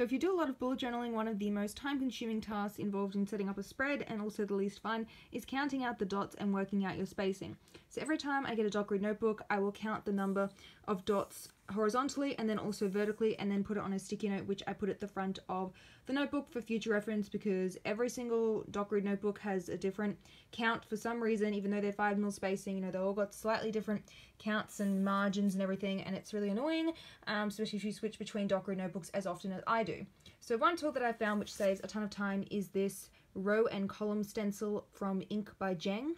So if you do a lot of bullet journaling, one of the most time consuming tasks involved in setting up a spread and also the least fun is counting out the dots and working out your spacing. So every time I get a grid notebook, I will count the number of dots horizontally and then also vertically and then put it on a sticky note which I put at the front of the notebook for future reference because every single grid notebook has a different count for some reason even though they're 5 mil spacing you know they've all got slightly different counts and margins and everything and it's really annoying um, especially if you switch between grid notebooks as often as I do. So one tool that I found which saves a ton of time is this row and column stencil from Ink by Jeng.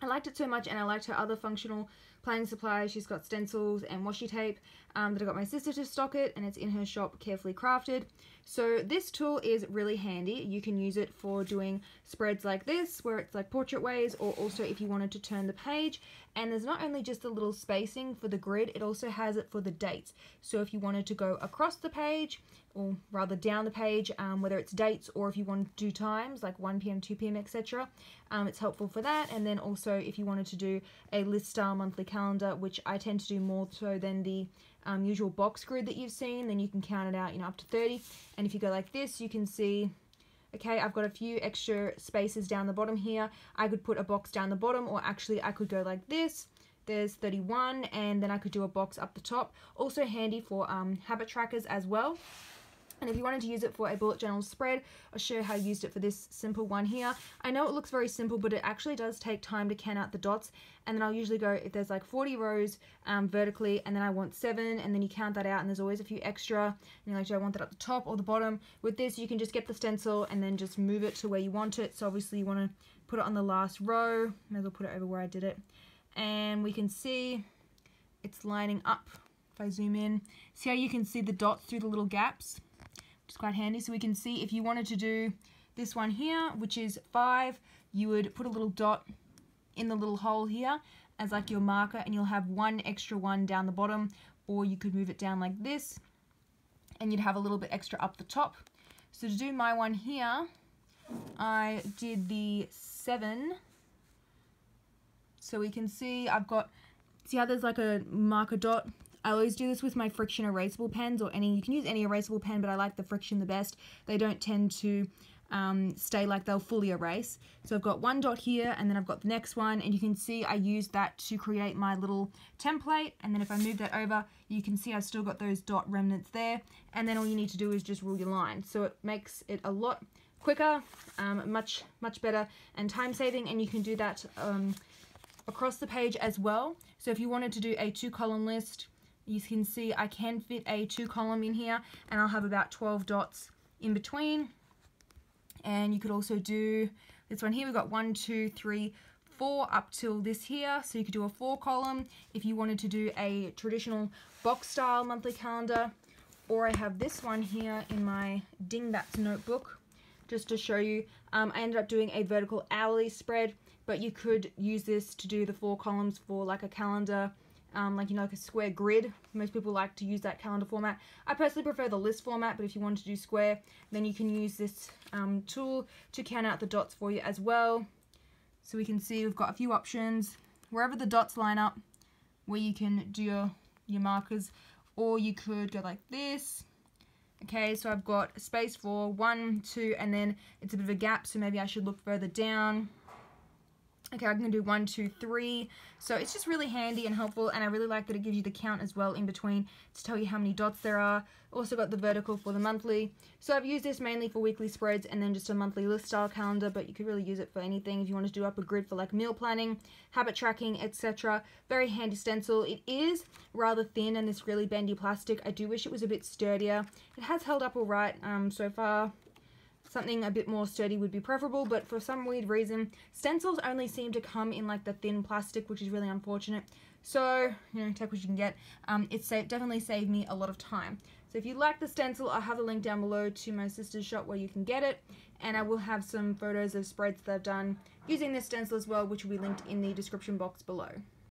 I liked it so much and I liked her other functional planning supplies. She's got stencils and washi tape um, that I got my sister to stock it and it's in her shop Carefully Crafted. So this tool is really handy. You can use it for doing spreads like this where it's like portrait ways or also if you wanted to turn the page and there's not only just a little spacing for the grid it also has it for the dates. So if you wanted to go across the page or rather down the page um, whether it's dates or if you want to do times like 1pm 2pm etc um, it's helpful for that and then also if you wanted to do a list style monthly calendar which I tend to do more so than the um, usual box grid that you've seen, then you can count it out, you know, up to 30. And if you go like this, you can see, okay, I've got a few extra spaces down the bottom here. I could put a box down the bottom, or actually I could go like this. There's 31, and then I could do a box up the top. Also handy for um, habit trackers as well. And if you wanted to use it for a bullet journal spread, I'll show you how I used it for this simple one here. I know it looks very simple, but it actually does take time to count out the dots. And then I'll usually go, if there's like 40 rows um, vertically, and then I want seven, and then you count that out, and there's always a few extra. And you're like, do I want that at the top or the bottom? With this, you can just get the stencil and then just move it to where you want it. So obviously you want to put it on the last row. May as well put it over where I did it. And we can see it's lining up. If I zoom in, see how you can see the dots through the little gaps? It's quite handy. So we can see if you wanted to do this one here, which is 5, you would put a little dot in the little hole here as like your marker and you'll have one extra one down the bottom or you could move it down like this and you'd have a little bit extra up the top. So to do my one here, I did the 7. So we can see I've got, see how there's like a marker dot I always do this with my friction erasable pens or any, you can use any erasable pen, but I like the friction the best. They don't tend to um, stay like they'll fully erase. So I've got one dot here and then I've got the next one and you can see I used that to create my little template and then if I move that over you can see I've still got those dot remnants there and then all you need to do is just rule your line. So it makes it a lot quicker, um, much much better and time saving and you can do that um, across the page as well. So if you wanted to do a two column list you can see I can fit a two column in here and I'll have about 12 dots in between. And you could also do this one here. We've got one two three four up till this here. So you could do a four column if you wanted to do a traditional box style monthly calendar. Or I have this one here in my Dingbats notebook just to show you. Um, I ended up doing a vertical hourly spread but you could use this to do the four columns for like a calendar um, like you know like a square grid. Most people like to use that calendar format. I personally prefer the list format but if you want to do square then you can use this um, tool to count out the dots for you as well. So we can see we've got a few options. Wherever the dots line up where you can do your your markers or you could go like this. Okay so I've got space for one two and then it's a bit of a gap so maybe I should look further down Okay, I'm going to do one, two, three. So it's just really handy and helpful, and I really like that it gives you the count as well in between to tell you how many dots there are. Also got the vertical for the monthly. So I've used this mainly for weekly spreads and then just a monthly list style calendar, but you could really use it for anything if you want to do up a grid for like meal planning, habit tracking, etc. Very handy stencil. It is rather thin and this really bendy plastic. I do wish it was a bit sturdier. It has held up alright um, so far. Something a bit more sturdy would be preferable, but for some weird reason, stencils only seem to come in like the thin plastic, which is really unfortunate. So, you know, take what you can get. Um, it's definitely saved me a lot of time. So if you like the stencil, I'll have a link down below to my sister's shop where you can get it. And I will have some photos of spreads that I've done using this stencil as well, which will be linked in the description box below.